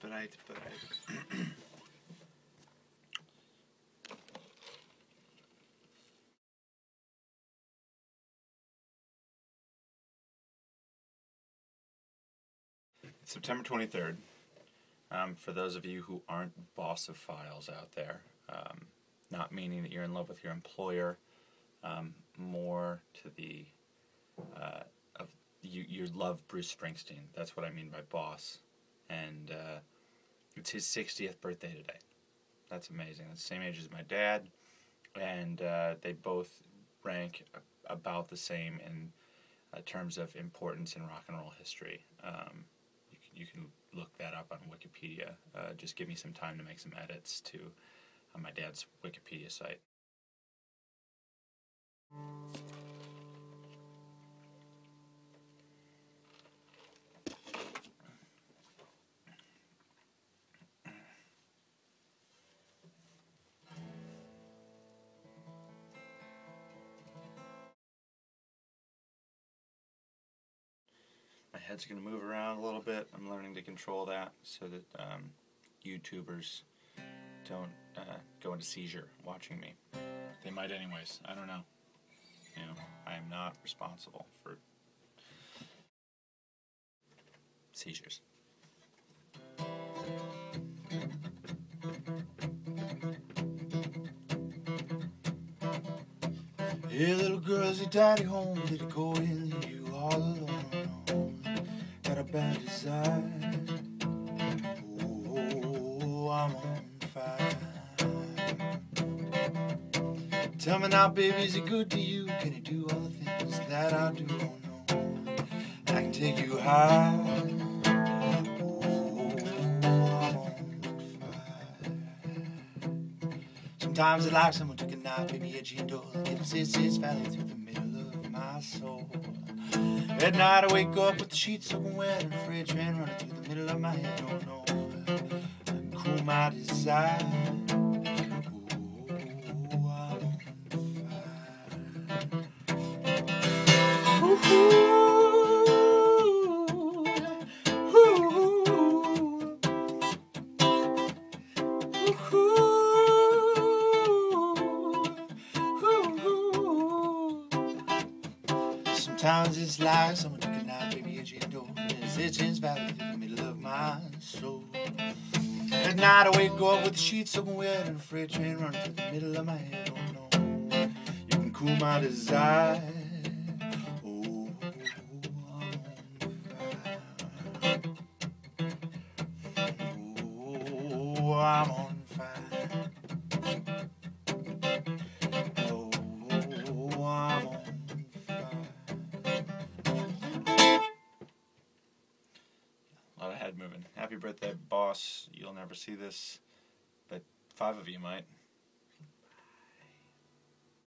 bright. September 23rd. Um, for those of you who aren't bossophiles out there, um, not meaning that you're in love with your employer, um, more to the uh, of you you love Bruce Springsteen. That's what I mean by boss, and uh, it's his 60th birthday today. That's amazing. That's the same age as my dad, and uh, they both rank about the same in uh, terms of importance in rock and roll history. Um, you can, you can look that up on Wikipedia. Uh, just give me some time to make some edits to on my dad's Wikipedia site. Head's going to move around a little bit. I'm learning to control that so that um, YouTubers don't uh, go into seizure watching me. They might, anyways. I don't know. You know, I am not responsible for seizures. Hey, little girl, is your daddy home? Did he go leave you all alone? Desire. Oh, I'm on fire. Tell me now, baby, is it good to you? Can he do all the things that I do? Oh, no. I can take you high. Oh, I'm on fire. Sometimes I like someone took a knife, baby, edgy and dull. It sits its valley through the At night I wake up with the sheets soaking wet and a freight train running through the middle of my head. Oh no, I can cool my desire. Ooh, on fire. Ooh, Sometimes it's like someone took a knife, baby, at your door. And it's itching's valley through the middle of my soul. At night I wake up with the sheets soaking wet and a freight train running through the middle of my head. Oh no, you can cool my desire. Oh, I'm on fire. Oh, head moving. Happy birthday, boss. You'll never see this, but five of you might.